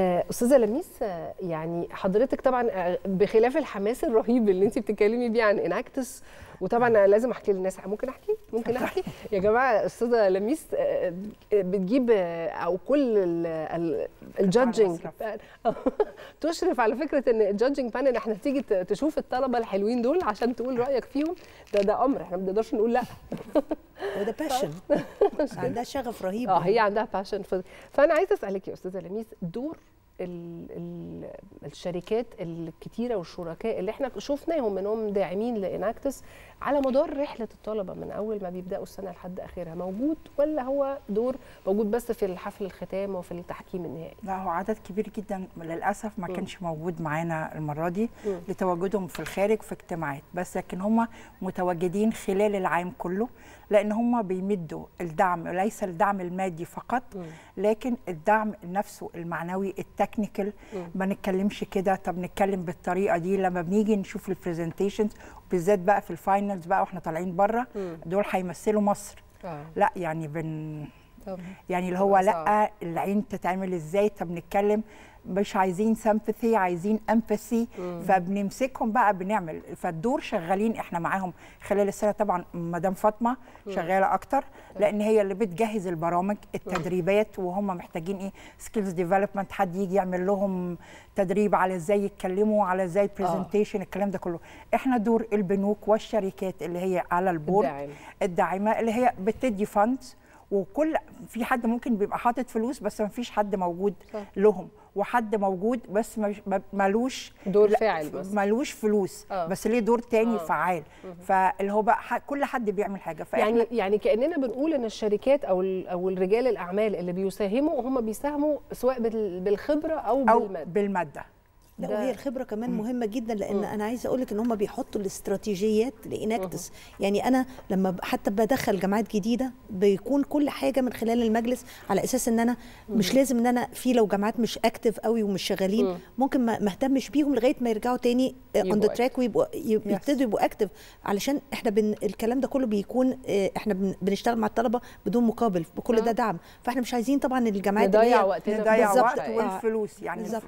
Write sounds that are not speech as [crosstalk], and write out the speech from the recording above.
أستاذة لميس يعني حضرتك طبعا بخلاف الحماس الرهيب اللي انت بتتكلمي بيه عن إناكتس وطبعا أنا لازم أحكي للناس ممكن أحكي؟ ممكن أحكي؟ يا جماعة أستاذة لميس بتجيب أو كل ال judging [laughs] تشرف على فكرة إن ال judging panel إحنا تيجي تشوف الطلبة الحلوين دول عشان تقول رأيك فيهم ده ده أمر إحنا ما بنقدرش نقول لأ. [laughs] وده [laughs] passion عندها شغف رهيب. آه هي عندها باشن فأنا عايزة أسألك يا أستاذة لميس دور الشركات الكتيرة والشركاء اللي إحنا شفناهم انهم داعمين لإناكتس على مدار رحلة الطلبة من أول ما بيبدأوا السنة لحد آخرها موجود ولا هو دور موجود بس في الحفل الختام وفي التحكيم النهائي؟ لا هو عدد كبير جدا للأسف ما كانش موجود معانا المرة دي م. لتواجدهم في الخارج في اجتماعات بس لكن هم متواجدين خلال العام كله لأن هم بيمدوا الدعم ليس الدعم المادي فقط م. لكن الدعم نفسه المعنوي ال technical ما نتكلمش كده. طب نتكلم بالطريقة دي. لما بنيجي نشوف ال presentations بالذات بقى في ال finals بقى وإحنا طالعين بره دول هيمثلوا مصر. آه. لا يعني بن يعني اللي هو لأ العين تتعمل إزاي؟ طب نتكلم مش عايزين sympathy عايزين empathy فبنمسكهم بقى بنعمل. فالدور شغالين إحنا معاهم. خلال السنة طبعا مدام فاطمة شغالة أكتر لأن هي اللي بتجهز البرامج التدريبات وهم محتاجين إيه؟ skills development حد يجي يعمل لهم تدريب على إزاي يتكلموا على إزاي presentation آه. الكلام ده كله. إحنا دور البنوك والشركات اللي هي على ال board الداعم. الداعمة اللي هي بتدي funds وكل في حد ممكن بيبقى حاطط فلوس بس ما فيش حد موجود صح. لهم. وحد موجود بس ملوش دور فاعل بس. ملوش فلوس أوه. بس ليه دور تاني أوه. فعال. فاللي هو بقى كل حد بيعمل حاجة. يعني يعني كأننا بنقول إن الشركات أو أو الرجال الأعمال اللي بيساهموا هم بيساهموا سواء بالخبرة أو, أو بالمادة. بالمادة. لا وهي الخبرة كمان مم. مهمة جدا لأن مم. أنا عايزة أقول لك إن هم بيحطوا الاستراتيجيات لإناكتس. يعني أنا لما حتى بدخل جامعات جديدة بيكون كل حاجة من خلال المجلس على أساس إن أنا مم. مش لازم إن أنا في لو جامعات مش active قوي ومش شغالين مم. ممكن ما اهتمش بيهم لغاية ما يرجعوا تاني on the track ويبقوا يبتدوا يبقوا active علشان إحنا بن الكلام ده كله بيكون إحنا بن بنشتغل مع الطلبة بدون مقابل بكل ده دعم. فإحنا مش عايزين طبعا الجامعات نضيع وقتنا. نضيع وقت والفلوس يعني. بالظبط.